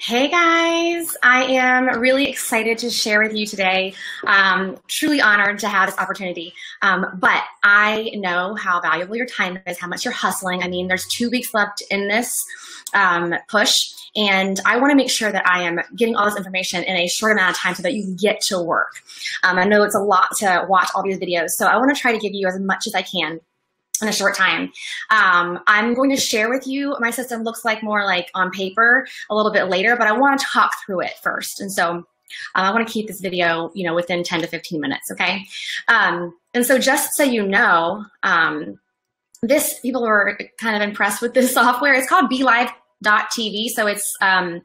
Hey guys, I am really excited to share with you today. Um, truly honored to have this opportunity. Um, but I know how valuable your time is, how much you're hustling. I mean, there's two weeks left in this um, push, and I want to make sure that I am getting all this information in a short amount of time so that you can get to work. Um, I know it's a lot to watch all these videos, so I want to try to give you as much as I can in a short time. Um, I'm going to share with you my system looks like more like on paper a little bit later, but I want to talk through it first. And so uh, I want to keep this video, you know, within 10 to 15 minutes, okay? Um, and so just so you know, um, this, people were kind of impressed with this software. It's called BeLive.tv. So it's, um,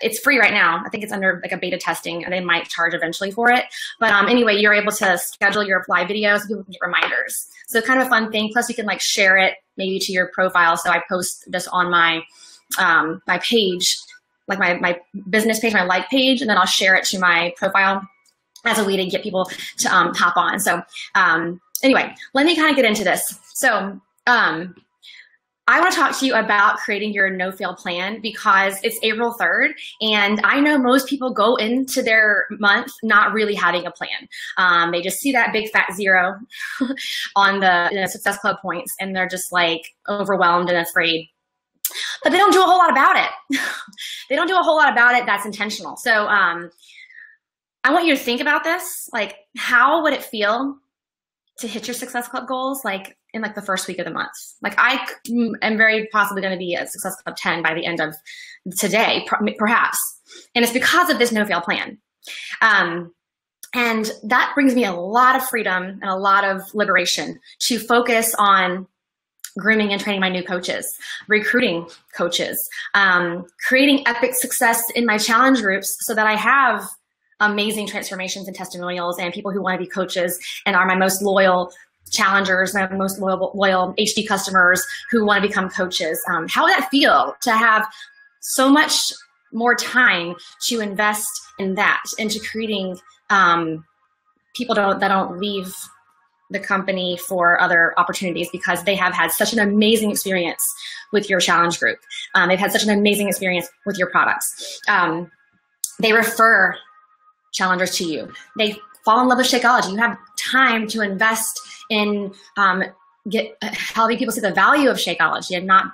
it's free right now. I think it's under like a beta testing and they might charge eventually for it. But um, anyway, you're able to schedule your live videos so people can get reminders. So kind of a fun thing. Plus you can like share it maybe to your profile. So I post this on my, um, my page, like my, my business page, my like page, and then I'll share it to my profile as a way to get people to um, hop on. So um, anyway, let me kind of get into this. So um, I want to talk to you about creating your no fail plan because it's April 3rd, and I know most people go into their month not really having a plan. Um, they just see that big fat zero on the you know, Success Club points, and they're just like overwhelmed and afraid. But they don't do a whole lot about it. they don't do a whole lot about it that's intentional. So um, I want you to think about this. Like, how would it feel to hit your Success Club goals? Like, in like the first week of the month. Like I am very possibly going to be at Success Club 10 by the end of today, perhaps. And it's because of this no fail plan. Um, and that brings me a lot of freedom and a lot of liberation to focus on grooming and training my new coaches, recruiting coaches, um, creating epic success in my challenge groups so that I have amazing transformations and testimonials and people who want to be coaches and are my most loyal challengers, my most loyal, loyal HD customers who want to become coaches. Um, how would that feel to have so much more time to invest in that, into creating um, people don't, that don't leave the company for other opportunities because they have had such an amazing experience with your challenge group. Um, they've had such an amazing experience with your products. Um, they refer challengers to you. They fall in love with Shakeology. You have time to invest in um, get helping people see the value of Shakeology and not,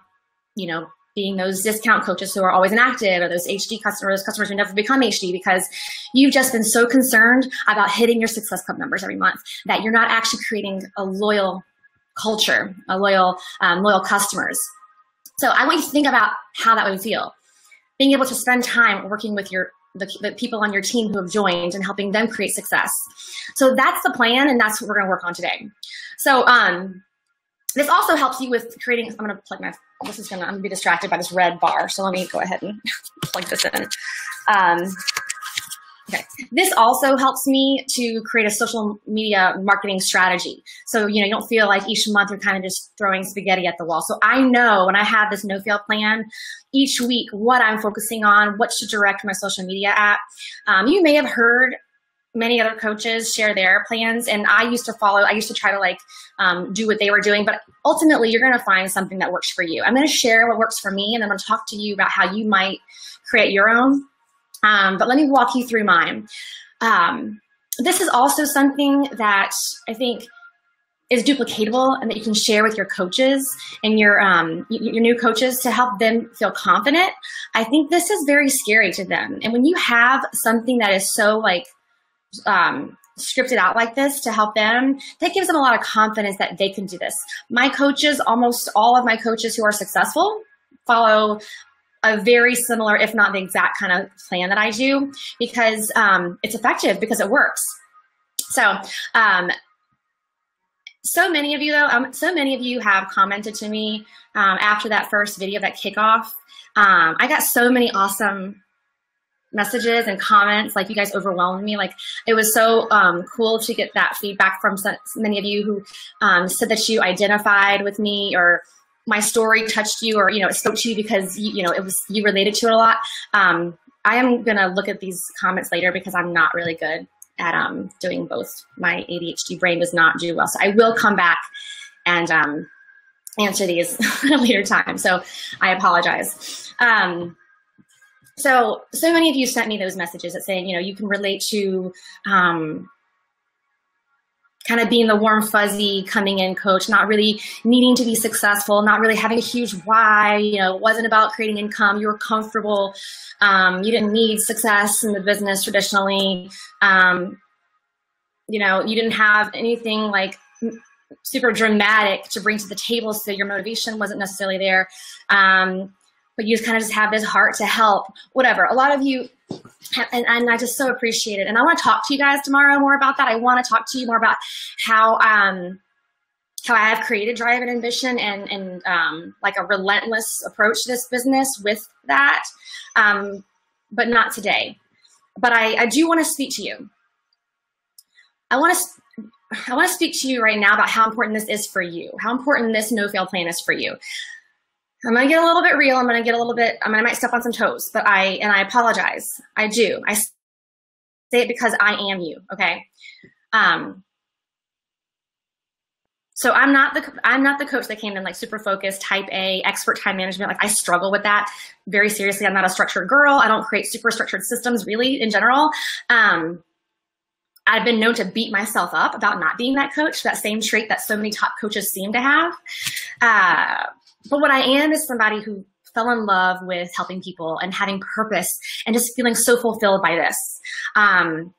you know, being those discount coaches who are always inactive or those HD customers, customers who never become HD because you've just been so concerned about hitting your Success Club numbers every month that you're not actually creating a loyal culture, a loyal, um, loyal customers. So I want you to think about how that would feel. Being able to spend time working with your the, the, people on your team who have joined and helping them create success. So that's the plan, and that's what we're going to work on today. So um, this also helps you with creating. I'm going to plug my. This is going to. I'm going to be distracted by this red bar. So let me go ahead and plug this in. Um, Okay. This also helps me to create a social media marketing strategy. So, you know, you don't feel like each month you're kind of just throwing spaghetti at the wall. So I know when I have this no fail plan each week, what I'm focusing on, what to direct my social media at. Um, you may have heard many other coaches share their plans and I used to follow, I used to try to like um, do what they were doing, but ultimately you're going to find something that works for you. I'm going to share what works for me and then I'm going to talk to you about how you might create your own. Um, but let me walk you through mine. Um, this is also something that I think is duplicatable and that you can share with your coaches and your um, your new coaches to help them feel confident. I think this is very scary to them. And when you have something that is so like um, scripted out like this to help them, that gives them a lot of confidence that they can do this. My coaches, almost all of my coaches who are successful, follow a very similar, if not the exact kind of plan that I do because um, it's effective because it works. So, um, so many of you though, um, so many of you have commented to me um, after that first video, that kickoff. Um, I got so many awesome messages and comments like you guys overwhelmed me like it was so um, cool to get that feedback from so many of you who um, said that you identified with me or my story touched you or you know it spoke to you because you, you know it was you related to it a lot. Um, i am gonna look at these comments later because i'm not really good at um, doing both. My adhd brain does not do well. So i will come back and um, answer these at a later time. So i apologize. Um, so so many of you sent me those messages that saying you know you can relate to um, kind of being the warm fuzzy coming in coach not really needing to be successful not really having a huge why you know it wasn't about creating income you were comfortable um, you didn't need success in the business traditionally um, you know you didn't have anything like super dramatic to bring to the table so your motivation wasn't necessarily there um, but you just kind of just have this heart to help, whatever. A lot of you, and, and I just so appreciate it. And I want to talk to you guys tomorrow more about that. I want to talk to you more about how, um, how I have created drive and ambition and, and um, like a relentless approach to this business with that, um, but not today. But I, I do want to speak to you. I want to I want to speak to you right now about how important this is for you, how important this no fail plan is for you. I'm gonna get a little bit real. I'm gonna get a little bit. I, mean, I might step on some toes, but I and I apologize. I do. I say it because I am you. Okay. Um. So I'm not the I'm not the coach that came in like super focused, type A, expert time management. Like I struggle with that very seriously. I'm not a structured girl. I don't create super structured systems really in general. Um, I've been known to beat myself up about not being that coach, that same trait that so many top coaches seem to have. Uh, but what I am is somebody who fell in love with helping people and having purpose and just feeling so fulfilled by this. Um,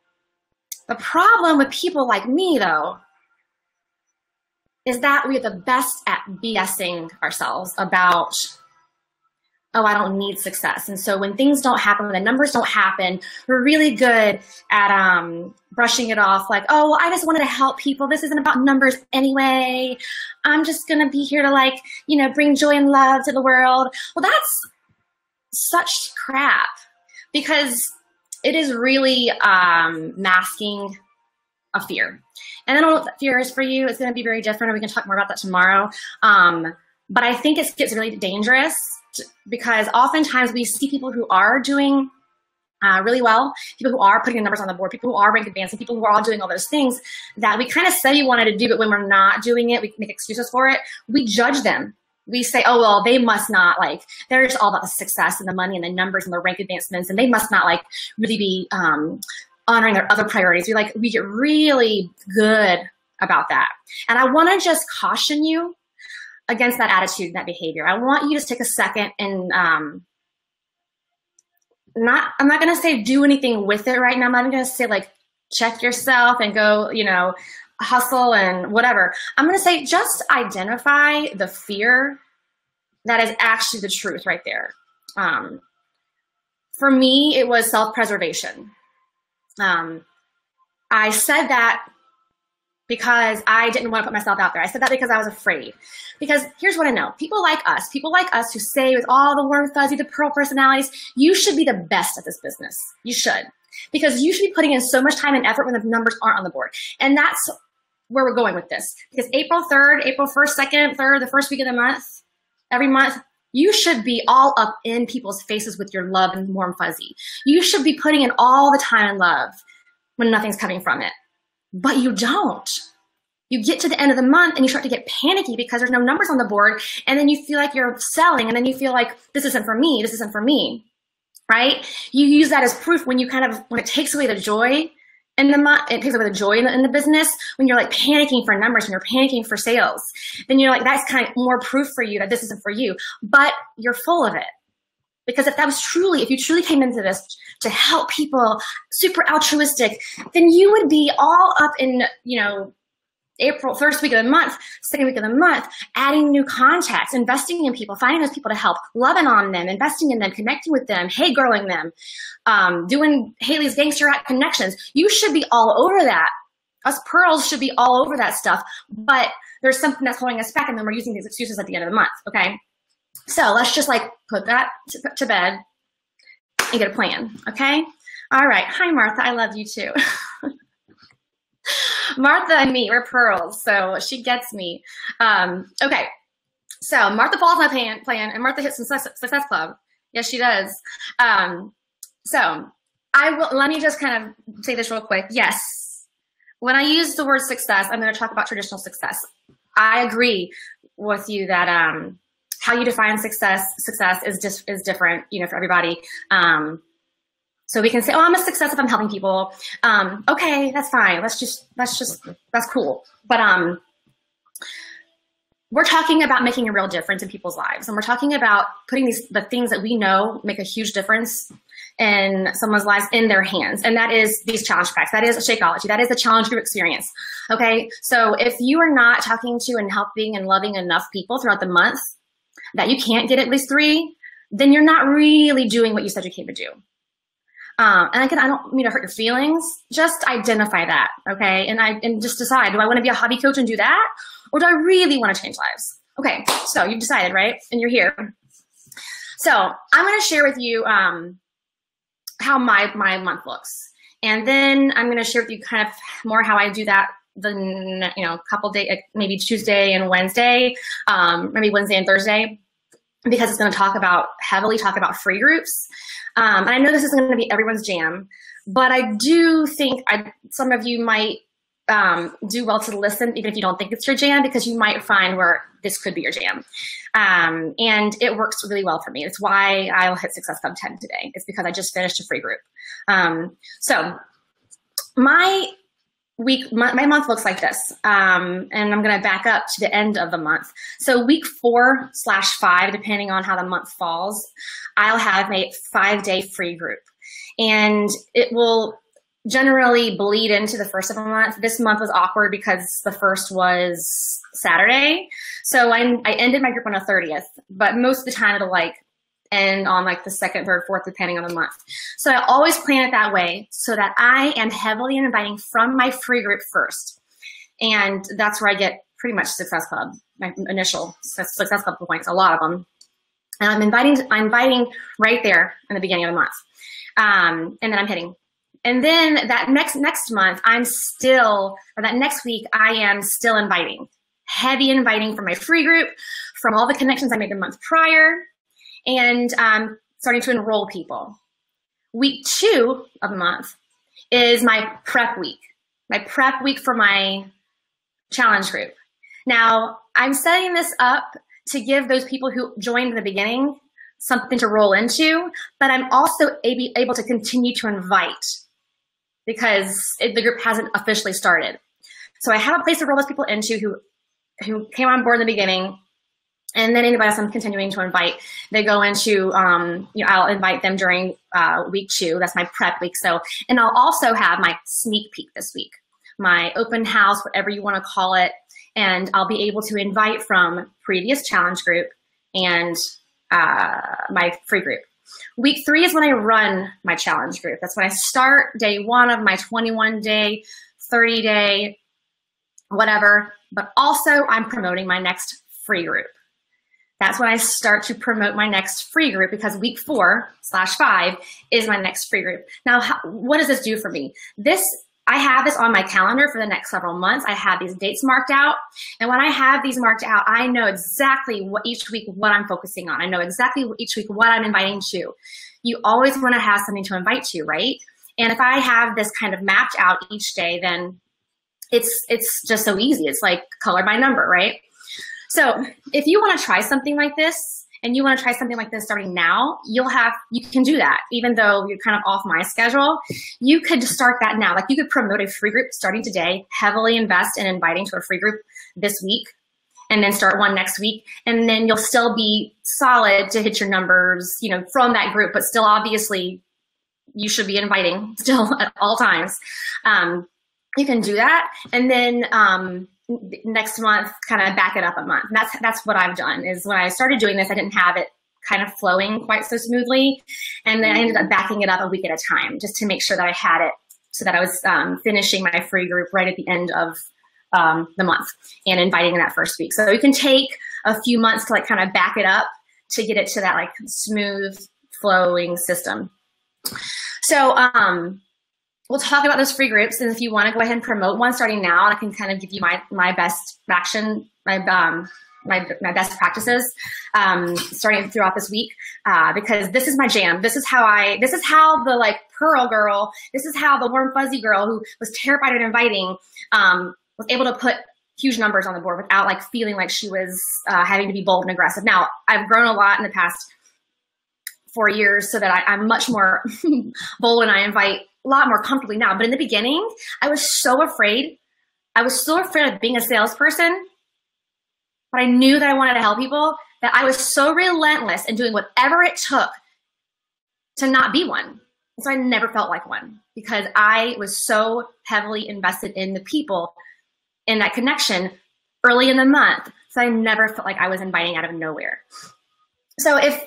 the problem with people like me, though, is that we're the best at BSing ourselves about oh, I don't need success. And so when things don't happen, when the numbers don't happen, we're really good at um, brushing it off like, oh, well, I just wanted to help people. This isn't about numbers anyway. I'm just going to be here to like, you know, bring joy and love to the world. Well, that's such crap because it is really um, masking a fear. And I don't know what that fear is for you. It's going to be very different. We can talk more about that tomorrow. Um, but I think it gets really dangerous because oftentimes we see people who are doing uh, really well, people who are putting the numbers on the board, people who are rank advanced, and people who are all doing all those things that we kind of say we wanted to do, but when we're not doing it, we make excuses for it. We judge them. We say, oh, well, they must not like, they're just all about the success and the money and the numbers and the rank advancements, and they must not like really be um, honoring their other priorities. We like, we get really good about that. And I want to just caution you against that attitude, that behavior. I want you to take a second and um, not, I'm not going to say do anything with it right now. I'm not going to say like check yourself and go, you know, hustle and whatever. I'm going to say just identify the fear that is actually the truth right there. Um, for me, it was self preservation. Um, I said that because I didn't want to put myself out there. I said that because I was afraid. Because here's what I know people like us, people like us who say with all the warm, fuzzy, the pearl personalities, you should be the best at this business. You should. Because you should be putting in so much time and effort when the numbers aren't on the board. And that's where we're going with this. Because April 3rd, April 1st, 2nd, 3rd, the first week of the month, every month, you should be all up in people's faces with your love and warm fuzzy. You should be putting in all the time and love when nothing's coming from it but you don't. You get to the end of the month and you start to get panicky because there's no numbers on the board. And then you feel like you're selling and then you feel like this isn't for me. This isn't for me. Right? You use that as proof when you kind of, when it takes away the joy in the month, it takes away the joy in the, in the business when you're like panicking for numbers, when you're panicking for sales, then you're like, that's kind of more proof for you that this isn't for you, but you're full of it. Because if that was truly, if you truly came into this to help people, super altruistic, then you would be all up in, you know, April, first week of the month, second week of the month, adding new contacts, investing in people, finding those people to help, loving on them, investing in them, connecting with them, hey girling them, um, doing Haley's Gangster Act connections. You should be all over that. Us pearls should be all over that stuff. But there's something that's holding us back, and then we're using these excuses at the end of the month. Okay. So let's just like put that to, to bed and get a plan. Okay. All right. Hi, Martha. I love you too. Martha and me, we're pearls. So she gets me. Um, okay. So Martha follows my plan, plan and Martha hits some success, success club. Yes, she does. Um, so I will, let me just kind of say this real quick. Yes. When I use the word success, I'm going to talk about traditional success. I agree with you that, um, how you define success success is just is different, you know, for everybody. Um, so we can say, oh, I'm a success if I'm helping people. Um, okay, that's fine. Let's just that's just that's cool. But um, we're talking about making a real difference in people's lives, and we're talking about putting these the things that we know make a huge difference in someone's lives in their hands. And that is these challenge packs. That is a Shakeology. That is a challenge group experience. Okay. So if you are not talking to and helping and loving enough people throughout the month that you can't get at least three, then you're not really doing what you said you came to do. Um, and again, I don't mean to hurt your feelings. Just identify that, okay? And I and just decide: do I want to be a hobby coach and do that, or do I really want to change lives? Okay, so you've decided, right? And you're here. So I'm going to share with you um, how my my month looks. And then I'm going to share with you kind of more how I do that the you know couple day maybe Tuesday and Wednesday, um, maybe Wednesday and Thursday, because it's going to talk about heavily talk about free groups. Um, and I know this isn't going to be everyone's jam, but I do think I, some of you might um, do well to listen, even if you don't think it's your jam, because you might find where this could be your jam. Um, and it works really well for me. It's why I'll hit Success Club 10 today. It's because I just finished a free group. Um, so my week, my, my, month looks like this. Um, and I'm going to back up to the end of the month. So week four slash five, depending on how the month falls, I'll have a five day free group. And it will generally bleed into the first of the month. This month was awkward because the first was Saturday. So I, I ended my group on the 30th, but most of the time it'll like end on like the second, third, fourth, depending on the month. So I always plan it that way so that I am heavily inviting from my free group first. And that's where I get pretty much Success Club, my initial Success Club points, a lot of them. And I'm inviting, I'm inviting right there in the beginning of the month. Um, and then I'm hitting and then that next next month, I'm still, or that next week, I am still inviting. Heavy inviting from my free group, from all the connections I made the month prior, and um, starting to enroll people. Week two of the month is my prep week, my prep week for my challenge group. Now, I'm setting this up to give those people who joined in the beginning something to roll into, but I'm also able to continue to invite because it, the group hasn't officially started. So I have a place to roll those people into who who came on board in the beginning, and then anybody else I'm continuing to invite, they go into, um, you know, I'll invite them during uh, week two. That's my prep week. So, and I'll also have my sneak peek this week, my open house, whatever you want to call it, and I'll be able to invite from previous challenge group and uh, my free group. Week three is when I run my challenge group. That's when I start day one of my 21 day, 30 day, whatever. But also, I'm promoting my next free group. That's when I start to promote my next free group because week four slash five is my next free group. Now, how, what does this do for me? This I have this on my calendar for the next several months. I have these dates marked out. And when I have these marked out, I know exactly what each week what I'm focusing on. I know exactly each week what I'm inviting to. You always want to have something to invite to, right? And if I have this kind of mapped out each day, then it's it's just so easy. It's like color by number, right? So if you want to try something like this, and you want to try something like this starting now, you'll have, you can do that. Even though you're kind of off my schedule, you could start that now. Like you could promote a free group starting today, heavily invest in inviting to a free group this week, and then start one next week. And then you'll still be solid to hit your numbers, you know, from that group, but still obviously you should be inviting still at all times. Um, you can do that. And then, um, next month kind of back it up a month. And that's that's what I've done. Is when I started doing this, I didn't have it kind of flowing quite so smoothly, and then I ended up backing it up a week at a time just to make sure that I had it, so that I was um, finishing my free group right at the end of um, the month and inviting in that first week. So you can take a few months to like kind of back it up to get it to that like smooth flowing system. So um, we'll talk about those free groups. And if you want to go ahead and promote one starting now, I can kind of give you my, my best action, my, um, my, my best practices um, starting throughout this week uh, because this is my jam. This is how I, this is how the like pearl girl, this is how the warm fuzzy girl who was terrified of inviting um, was able to put huge numbers on the board without like feeling like she was uh, having to be bold and aggressive. Now I've grown a lot in the past four years so that I, I'm much more bold and I invite lot more comfortably now. But in the beginning, I was so afraid. I was so afraid of being a salesperson, but I knew that I wanted to help people that I was so relentless in doing whatever it took to not be one. so I never felt like one because I was so heavily invested in the people in that connection early in the month. So I never felt like I was inviting out of nowhere. So if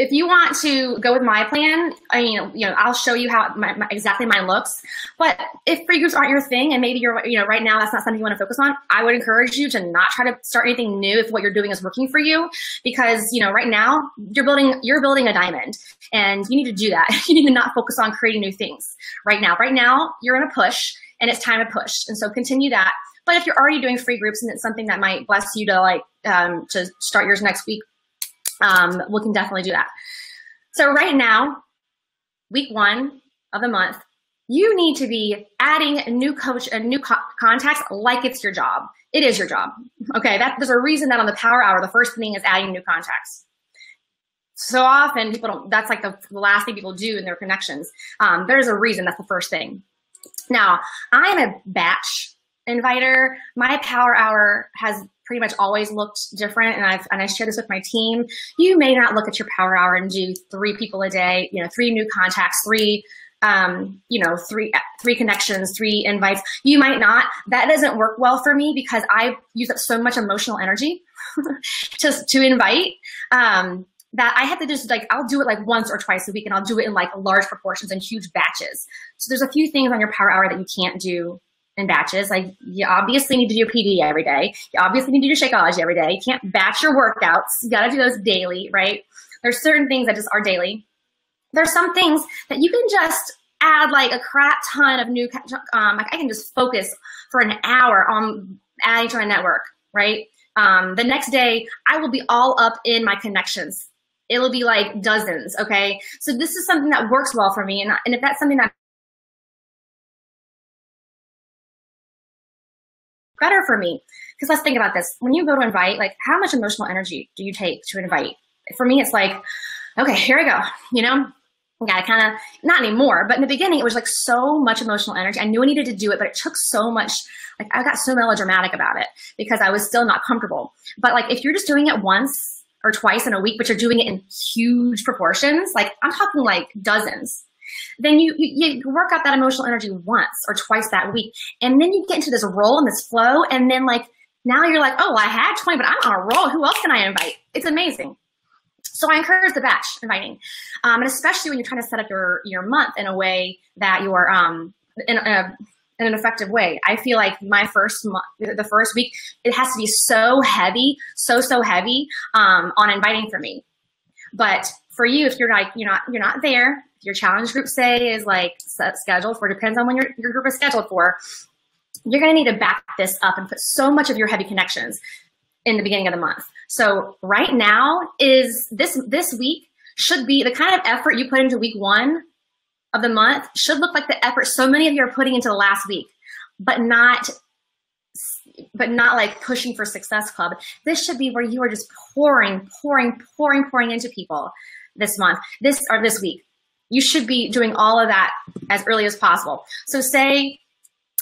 if you want to go with my plan, I mean, you know, I'll show you how my, my, exactly mine looks. But if free groups aren't your thing, and maybe you're, you know, right now that's not something you want to focus on, I would encourage you to not try to start anything new if what you're doing is working for you, because you know, right now you're building, you're building a diamond, and you need to do that. you need to not focus on creating new things right now. Right now, you're in a push, and it's time to push, and so continue that. But if you're already doing free groups and it's something that might bless you to like um, to start yours next week, um, we can definitely do that. So right now, week one of the month, you need to be adding a new coach, a new co contacts like it's your job. It is your job. Okay, that, there's a reason that on the power hour, the first thing is adding new contacts. So often people don't, that's like the, the last thing people do in their connections. Um, there's a reason that's the first thing. Now, I'm a batch inviter. My power hour has pretty much always looked different. And I've, and I share this with my team. You may not look at your power hour and do three people a day, you know, three new contacts, three, um, you know, three, three connections, three invites. You might not, that doesn't work well for me because I use up so much emotional energy just to invite. Um, that I have to just like, I'll do it like once or twice a week and I'll do it in like large proportions and huge batches. So there's a few things on your power hour that you can't do in batches. Like you obviously need to do PD every day. You obviously need to do Shakeology every day. You can't batch your workouts. You got to do those daily, right? There's certain things that just are daily. There's some things that you can just add like a crap ton of new, um, like I can just focus for an hour on adding to my network, right? Um, the next day, I will be all up in my connections. It'll be like dozens, okay? So this is something that works well for me. And, and if that's something that better for me. Because let's think about this. When you go to invite, like how much emotional energy do you take to invite? For me, it's like, okay, here I go. You know, yeah, kind of, not anymore, but in the beginning, it was like so much emotional energy. I knew I needed to do it, but it took so much, like I got so melodramatic about it because I was still not comfortable. But like if you're just doing it once or twice in a week, but you're doing it in huge proportions, like I'm talking like dozens, then you, you, you work out that emotional energy once or twice that week. And then you get into this roll and this flow. And then like, now you're like, oh, I had 20, but I'm on a roll. Who else can I invite? It's amazing. So I encourage the batch inviting, um, and especially when you're trying to set up your your month in a way that you're um, in, a, in an effective way. I feel like my first month, the first week, it has to be so heavy, so so heavy um, on inviting for me. But for you, if you're like you're not you're not there, your challenge group say is like scheduled for, depends on when your, your group is scheduled for, you're to need to back this up and put so much of your heavy connections in the beginning of the month. So right now is this, this week should be the kind of effort you put into week one of the month should look like the effort so many of you are putting into the last week, but not but not like pushing for success club. This should be where you are just pouring, pouring, pouring, pouring into people this month, this or this week you should be doing all of that as early as possible. So say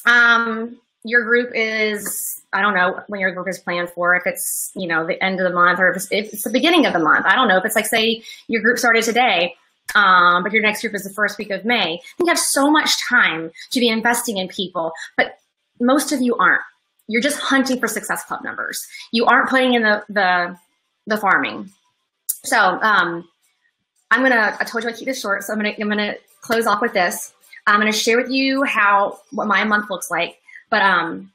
um, your group is, I don't know when your group is planned for, if it's, you know, the end of the month or if it's, if it's the beginning of the month. I don't know if it's like, say your group started today, um, but your next group is the first week of May. You have so much time to be investing in people, but most of you aren't. You're just hunting for Success Club numbers. You aren't putting in the, the, the farming. So, um, I'm gonna, I told you I'd keep this short, so I'm gonna, I'm gonna close off with this. I'm gonna share with you how, what my month looks like. But um,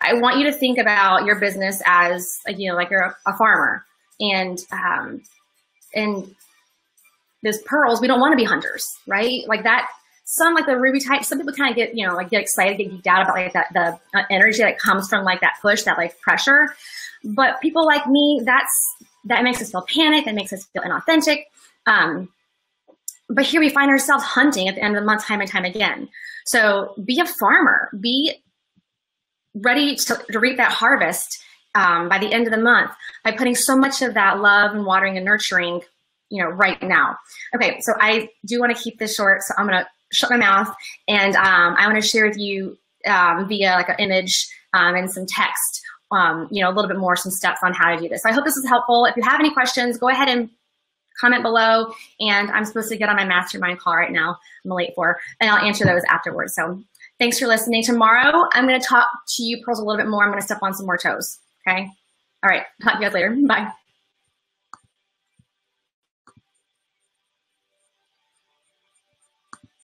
I want you to think about your business as, like, you know, like you're a, a farmer. And, um, and there's pearls, we don't wanna be hunters, right? Like that, some like the Ruby type, some people kind of get, you know, like get excited, get geeked out about like that, the uh, energy that comes from like that push, that like pressure. But people like me, that's, that makes us feel panic, that makes us feel inauthentic. Um, but here we find ourselves hunting at the end of the month time and time again. So be a farmer, be ready to, to reap that harvest um, by the end of the month by putting so much of that love and watering and nurturing, you know, right now. Okay, so I do want to keep this short, so I'm going to shut my mouth and um, I want to share with you um, via like an image um, and some text, um, you know, a little bit more, some steps on how to do this. So I hope this is helpful. If you have any questions, go ahead and comment below. And I'm supposed to get on my mastermind call right now. I'm late for, and I'll answer those afterwards. So thanks for listening. Tomorrow, I'm going to talk to you pearls a little bit more. I'm going to step on some more toes. Okay. All right. Talk to you guys later. Bye.